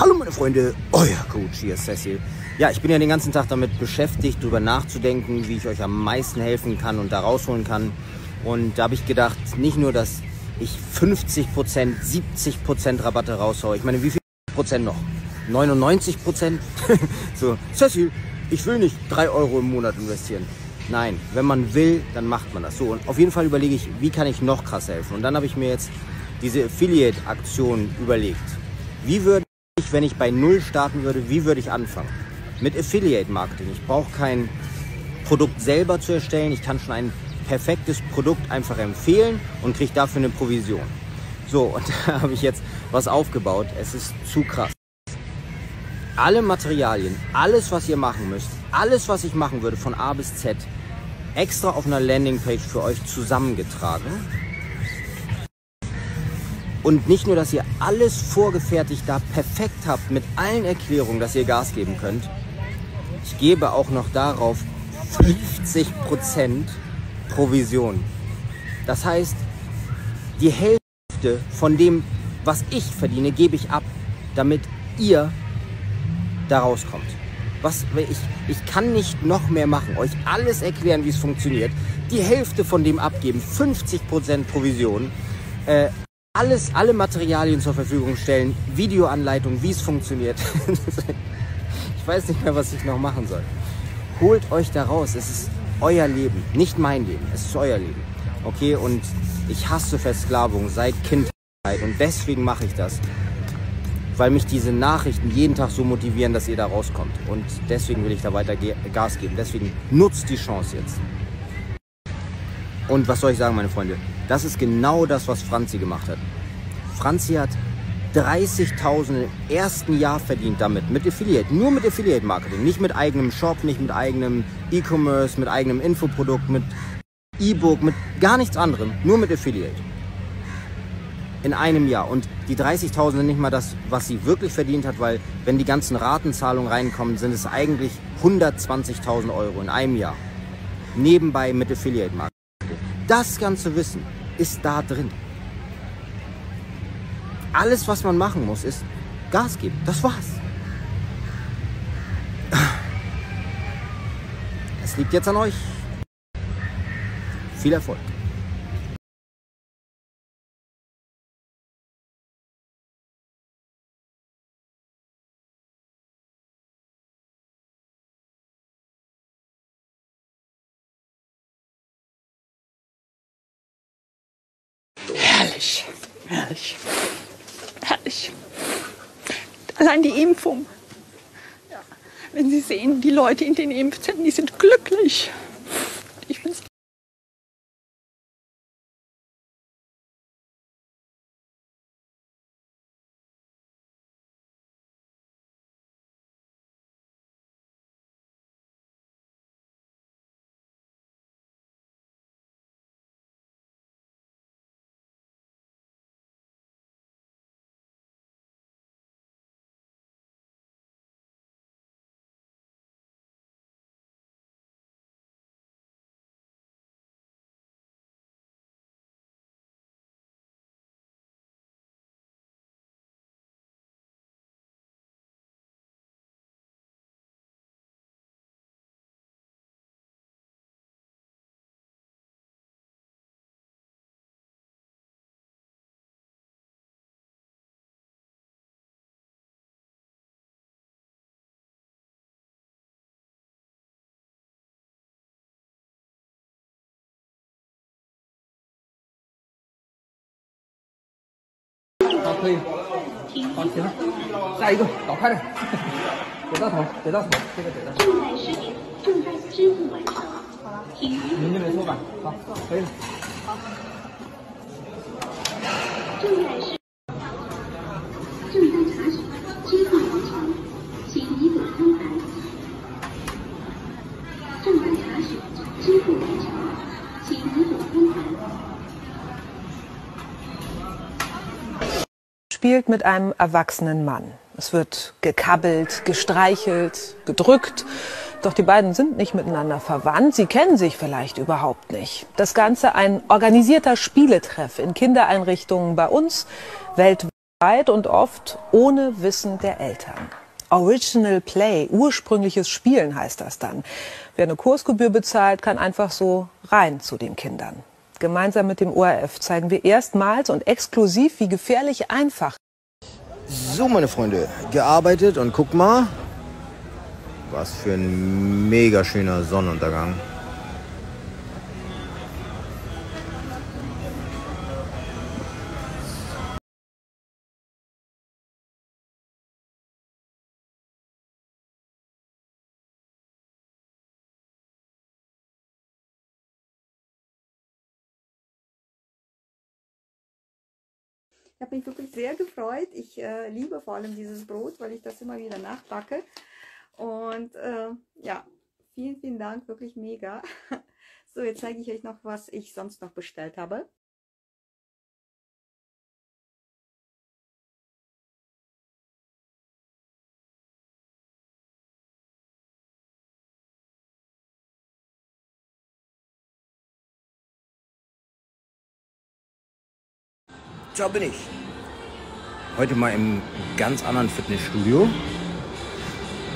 Hallo meine Freunde, euer Coach hier Cecil. Ja, ich bin ja den ganzen Tag damit beschäftigt, darüber nachzudenken, wie ich euch am meisten helfen kann und da rausholen kann. Und da habe ich gedacht, nicht nur, dass ich 50%, 70% Rabatte raushaue. Ich meine, wie viel Prozent noch? 99 Prozent? so, Cecil, ich will nicht 3 Euro im Monat investieren. Nein, wenn man will, dann macht man das. So, und auf jeden Fall überlege ich, wie kann ich noch krass helfen. Und dann habe ich mir jetzt diese Affiliate-Aktion überlegt. Wie würde ich, wenn ich bei Null starten würde, wie würde ich anfangen? Mit Affiliate-Marketing. Ich brauche kein Produkt selber zu erstellen. Ich kann schon ein perfektes Produkt einfach empfehlen und kriege dafür eine Provision. So, und da habe ich jetzt was aufgebaut. Es ist zu krass. Alle Materialien, alles, was ihr machen müsst, alles, was ich machen würde, von A bis Z, extra auf einer Landingpage für euch zusammengetragen. Und nicht nur, dass ihr alles vorgefertigt da perfekt habt mit allen Erklärungen, dass ihr Gas geben könnt. Ich gebe auch noch darauf 50% Provision. Das heißt, die Hälfte von dem, was ich verdiene, gebe ich ab, damit ihr da rauskommt. Was, ich, ich kann nicht noch mehr machen, euch alles erklären, wie es funktioniert. Die Hälfte von dem abgeben, 50% Provision. Äh, alles, alle Materialien zur Verfügung stellen, Videoanleitung, wie es funktioniert. ich weiß nicht mehr, was ich noch machen soll. Holt euch da raus. Es ist euer Leben, nicht mein Leben. Es ist euer Leben. Okay, und ich hasse Versklavung seit Kindheit und deswegen mache ich das weil mich diese Nachrichten jeden Tag so motivieren, dass ihr da rauskommt. Und deswegen will ich da weiter Gas geben. Deswegen nutzt die Chance jetzt. Und was soll ich sagen, meine Freunde? Das ist genau das, was Franzi gemacht hat. Franzi hat 30.000 im ersten Jahr verdient damit, mit Affiliate, nur mit Affiliate Marketing, nicht mit eigenem Shop, nicht mit eigenem E-Commerce, mit eigenem Infoprodukt, mit E-Book, mit gar nichts anderem, nur mit Affiliate in einem Jahr. Und die 30.000 sind nicht mal das, was sie wirklich verdient hat, weil wenn die ganzen Ratenzahlungen reinkommen, sind es eigentlich 120.000 Euro in einem Jahr. Nebenbei mit Affiliate Marketing. Das ganze Wissen ist da drin. Alles, was man machen muss, ist Gas geben. Das war's. Es liegt jetzt an euch. Viel Erfolg. Herrlich, herrlich. Allein die Impfung. Ja. Wenn Sie sehen, die Leute in den Impfzentren, die sind glücklich. 可以，好，行了，下一个搞快点，给到头，给到头，这个给到头。正在实验，正在支付完成。好了，您这边说吧，好，可以了。好。正在是，spielt mit einem erwachsenen Mann. Es wird gekabbelt, gestreichelt, gedrückt. Doch die beiden sind nicht miteinander verwandt. Sie kennen sich vielleicht überhaupt nicht. Das Ganze ein organisierter Spieletreff in Kindereinrichtungen bei uns weltweit. und oft ohne Wissen der Eltern. Original Play, ursprüngliches Spielen heißt das dann. Wer eine Kursgebühr bezahlt, kann einfach so rein zu den Kindern. Gemeinsam mit dem ORF zeigen wir erstmals und exklusiv, wie gefährlich einfach. So, meine Freunde, gearbeitet und guck mal, was für ein mega schöner Sonnenuntergang. Ich habe mich wirklich sehr gefreut. Ich äh, liebe vor allem dieses Brot, weil ich das immer wieder nachbacke. Und äh, ja, vielen, vielen Dank, wirklich mega. So, jetzt zeige ich euch noch, was ich sonst noch bestellt habe. Da bin ich. Heute mal im ganz anderen Fitnessstudio.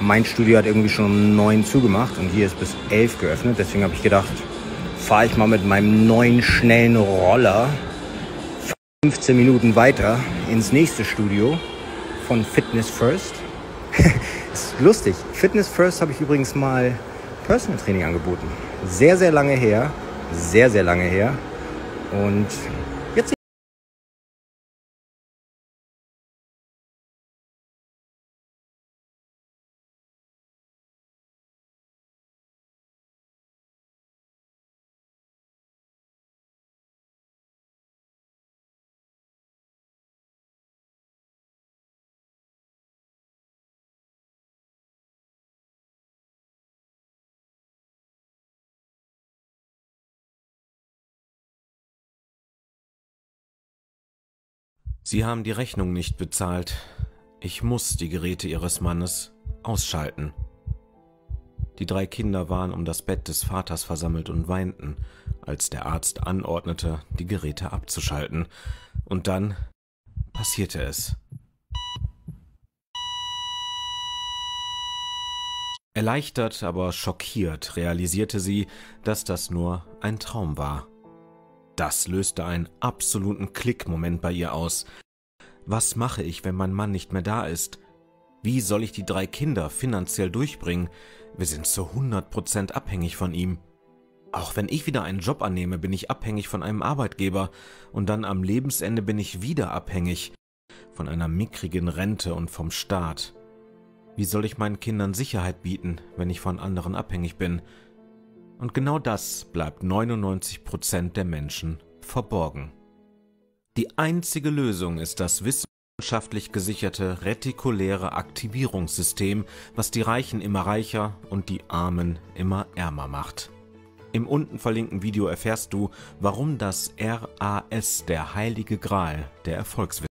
Mein Studio hat irgendwie schon um 9 zugemacht und hier ist bis 11 geöffnet. Deswegen habe ich gedacht, fahre ich mal mit meinem neuen schnellen Roller 15 Minuten weiter ins nächste Studio von Fitness First. ist lustig. Fitness First habe ich übrigens mal Personal Training angeboten. Sehr, sehr lange her. Sehr, sehr lange her. Und Sie haben die Rechnung nicht bezahlt. Ich muss die Geräte Ihres Mannes ausschalten. Die drei Kinder waren um das Bett des Vaters versammelt und weinten, als der Arzt anordnete, die Geräte abzuschalten. Und dann passierte es. Erleichtert, aber schockiert realisierte sie, dass das nur ein Traum war. Das löste einen absoluten Klickmoment bei ihr aus. Was mache ich, wenn mein Mann nicht mehr da ist? Wie soll ich die drei Kinder finanziell durchbringen? Wir sind zu 100% abhängig von ihm. Auch wenn ich wieder einen Job annehme, bin ich abhängig von einem Arbeitgeber und dann am Lebensende bin ich wieder abhängig von einer mickrigen Rente und vom Staat. Wie soll ich meinen Kindern Sicherheit bieten, wenn ich von anderen abhängig bin? Und genau das bleibt 99% der Menschen verborgen. Die einzige Lösung ist das wissenschaftlich gesicherte retikuläre Aktivierungssystem, was die Reichen immer reicher und die Armen immer ärmer macht. Im unten verlinkten Video erfährst du, warum das RAS der heilige Gral der Erfolgswissenschaft